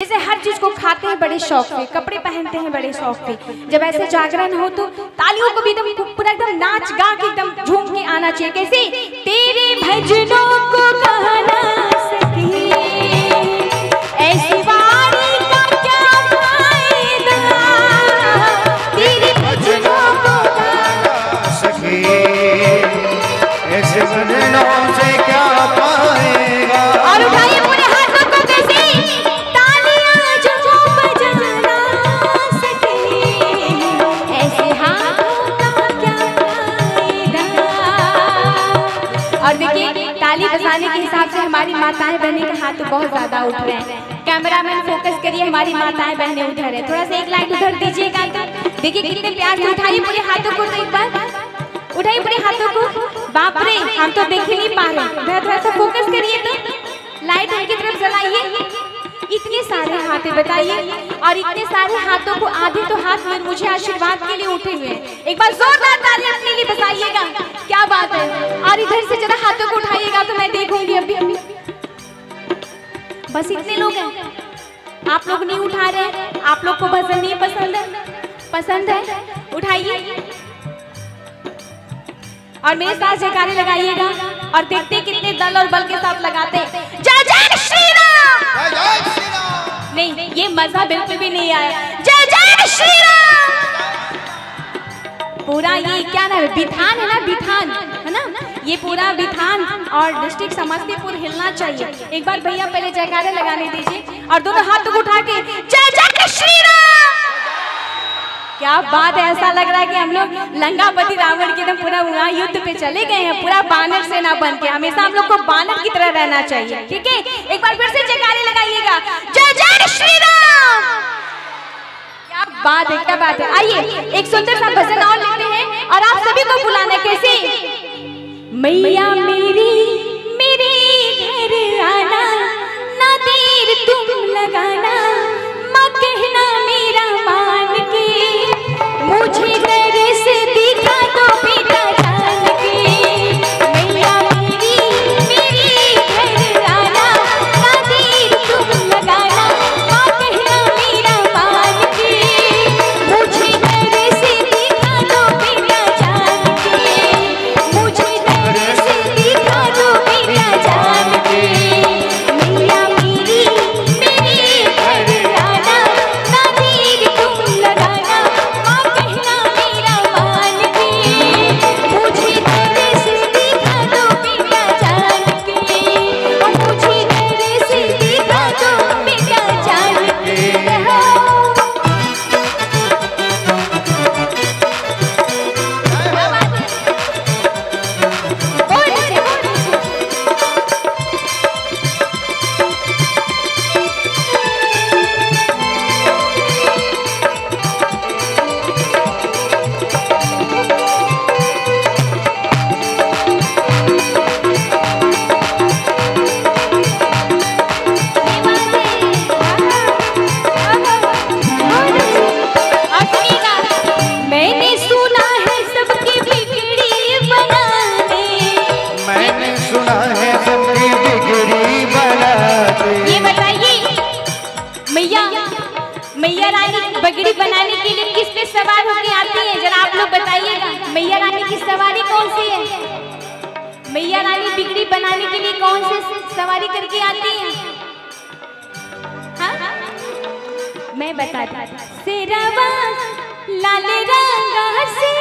जैसे हर चीज़ को खाते हैं, बड़े शौक से, कपड़े पहनते हैं, बड़े शौक से। जब ऐसे जागरण हो तो तालियों को भी एकदम पूरा एकदम नाच गा के एकदम झूम के आना चाहिए। कैसे? तेरे भजनों को कहना देखिए, ताली बजाने के हिसाब से हमारी माताएँ बहनें के हाथ तो बहुत ज़्यादा उठ रहे हैं। कैमरामैन फोकस करिए, हमारी माताएँ बहनें उधर है। थोड़ा सा एक लाइन उधर दीजिएगा तो देखिए कितने प्यार से उठाइए पूरे हाथों को तो एक बार। उठाइए पूरे हाथों को। बाप रे, हम तो देख ही नहीं पा रहे। थोड़ा सा फोकस करिए तो। लाइट उनकी तरफ़ जलाइए। इतने सारे हाथ बताइए। और इतने सारे हाथों को आधे तो हाथ में मुझे आशीर्वाद के लिए उठे हुए एक बार जोरदार ताली अपने लिए बजाइएगा। क्या बात है। और इधर से जरा बस इतने लोग हैं। आप लोग नहीं उठा रहे आप लोग को भजन नहीं पसंद है। पसंद है? उठाइए। और मेरे साथ जयकारे लगाइएगा। और देखते कितने दल और बल के साथ लगाते जय जय श्री राम नहीं ये मज़ा बिल्कुल भी नहीं आया। जय जय श्री राम पूरा ये क्या नाम है? है ना? बिथान। है ना ये पूरा विधान और डिस्ट्रिक्ट समस्तीपुर हिलना चाहिए। एक बार भैया पहले जयकारे लगाने दीजिए और दोनों हाथ को उठा के, जय जय श्री राम क्या बात है, ऐसा लग रहा है कि हम लोग लंगापति रावण के एकदम पूरा वहाँ युद्ध पे चले गए हैं, पूरा बानर सेना बन के। हमेशा हम लोग को बानर की तरह रहना चाहिए, ठीक है? एक बार फिर से जयकारे लगाइएगा। जय जय श्री राम क्या बात है, क्या बात है। आइए, एक सुंदर सा भजन और लेते हैं और आप सभी को बुलाना कैसे? मैया मेरी मेरे घर आना। मैया रानी बगड़ी बनाने के लिए किस पे सवार होके आती है? जरा आप लोग बताइएगा। मैया रानी की सवारी कौन सी है? मैया रानी बिगड़ी बनाने के लिए कौन से सवारी करके आती है? हाँ? मैं बताती सेरवा, लाल रंगा से